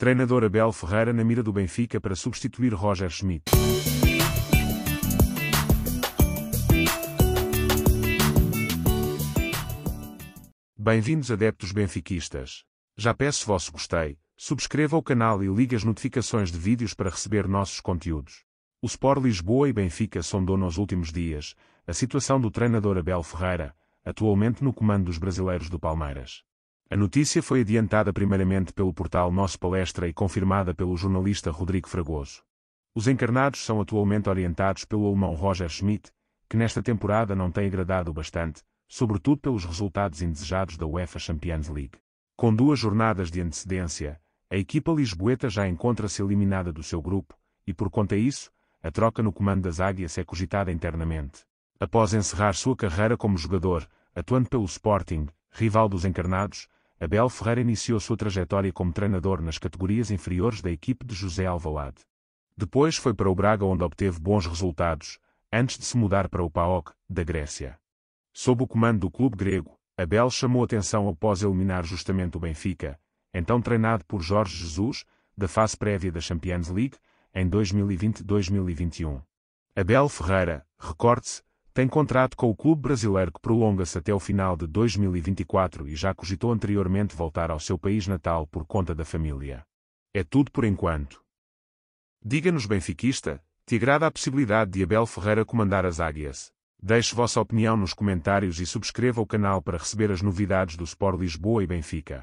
Treinador Abel Ferreira na mira do Benfica para substituir Roger Schmidt. Bem-vindos adeptos benfiquistas. Já peço vosso gostei, subscreva o canal e ligue as notificações de vídeos para receber nossos conteúdos. O Sport Lisboa e Benfica sondou nos últimos dias a situação do treinador Abel Ferreira, atualmente no comando dos brasileiros do Palmeiras. A notícia foi adiantada primeiramente pelo portal Nosso Palestra e confirmada pelo jornalista Rodrigo Fragoso. Os encarnados são atualmente orientados pelo alemão Roger Schmidt, que nesta temporada não tem agradado bastante, sobretudo pelos resultados indesejados da UEFA Champions League. Com duas jornadas de antecedência, a equipa lisboeta já encontra-se eliminada do seu grupo, e por conta disso, a troca no comando das Águias é cogitada internamente. Após encerrar sua carreira como jogador, atuando pelo Sporting, rival dos encarnados, Abel Ferreira iniciou sua trajetória como treinador nas categorias inferiores da equipe de José Alvalade. Depois foi para o Braga onde obteve bons resultados, antes de se mudar para o PAOK, da Grécia. Sob o comando do clube grego, Abel chamou atenção após eliminar justamente o Benfica, então treinado por Jorge Jesus, da fase prévia da Champions League, em 2020-2021. Abel Ferreira, recorde-se, tem contrato com o clube brasileiro que prolonga-se até o final de 2024 e já cogitou anteriormente voltar ao seu país natal por conta da família. É tudo por enquanto. Diga-nos benfiquista, te agrada a possibilidade de Abel Ferreira comandar as águias? Deixe vossa opinião nos comentários e subscreva o canal para receber as novidades do Sport Lisboa e Benfica.